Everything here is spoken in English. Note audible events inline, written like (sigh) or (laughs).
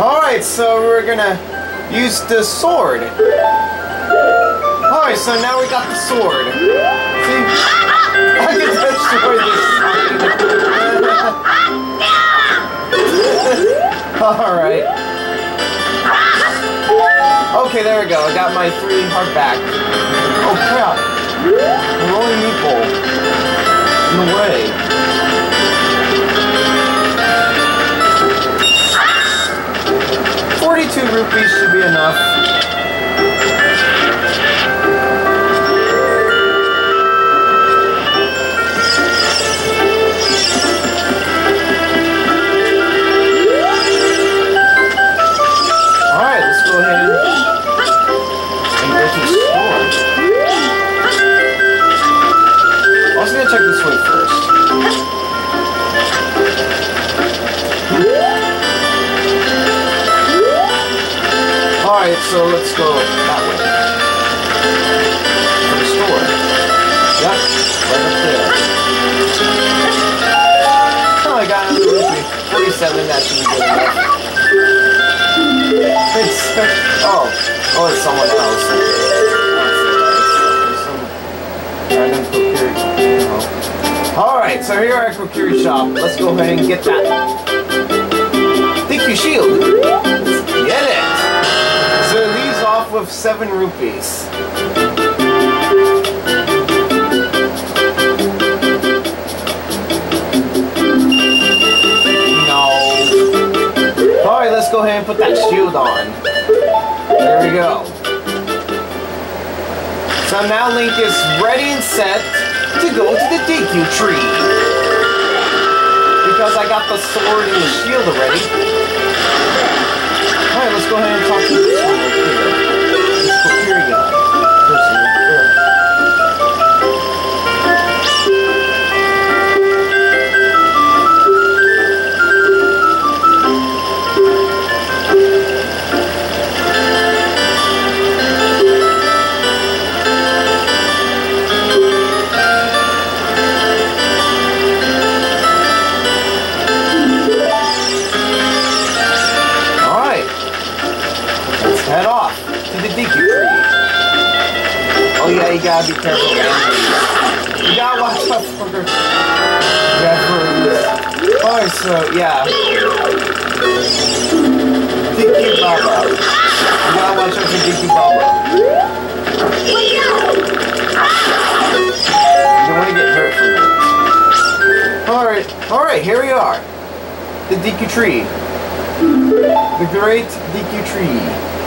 Alright, so we're gonna use the sword. Alright, so now we got the sword. See? (laughs) I can destroy this (laughs) Alright. Okay, there we go. I got my three heart back. Oh crap. Rolling meatball. In the way. Forty-two rupees should be enough. Alright, let's go ahead and go to the store. I was gonna check this way first. So let's go that way. To the store. Yep, right up there. Oh, I got another rupee. 47, that should be good enough. It's, oh, oh, it's someone else. Oh. Oh. Alright, so here at Kokiri shop. Let's go ahead and get that. Thank you, shield. Leaves seven rupees. No. Alright, let's go ahead and put that shield on. There we go. So now Link is ready and set to go to the Deku tree. Because I got the sword and the shield already. Alright, let's go ahead and talk to You gotta be careful. You gotta watch out for referees. Alright, so yeah. Deku Baba. You gotta watch out for Deku Baba. You don't wanna get hurt from. Alright, alright, here we are. The Deku tree. The great Deku tree.